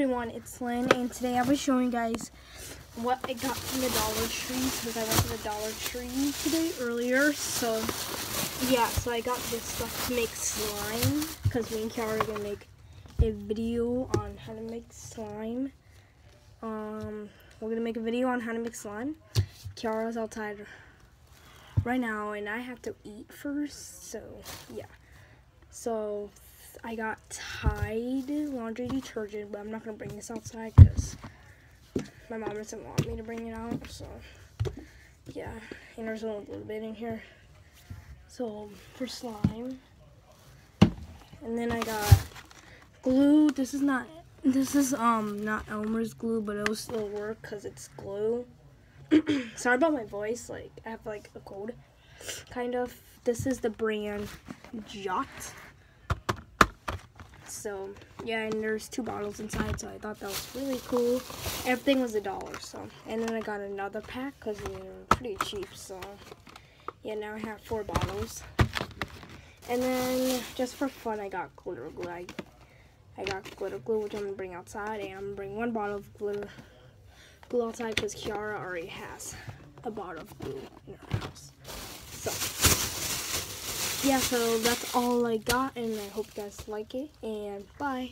everyone, it's Linh, and today I'll be showing you guys what I got from the Dollar Tree, because I went to the Dollar Tree today earlier, so yeah, so I got this stuff to make slime, because me and Kiara are going to make a video on how to make slime. Um, we're going to make a video on how to make slime. Kiara's outside right now, and I have to eat first, so yeah. So I got Tide laundry detergent, but I'm not gonna bring this outside because my mom doesn't want me to bring it out. So yeah, and there's a little bit in here. So for slime, and then I got glue. This is not this is um not Elmer's glue, but it'll still work because it's glue. Sorry about my voice. Like I have like a cold, kind of. This is the brand Jot. So yeah, and there's two bottles inside, so I thought that was really cool. Everything was a dollar, so and then I got another pack because they were pretty cheap. So yeah, now I have four bottles. And then just for fun, I got glitter glue. I, I got glitter glue, which I'm gonna bring outside, and I'm gonna bring one bottle of glitter glue outside because Kiara already has a bottle of glue in her house. So yeah, so that's all I got, and I hope you guys like it, and bye.